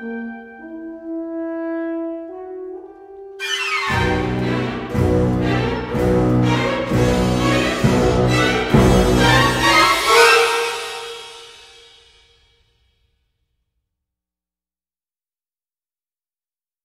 Mm-hmm.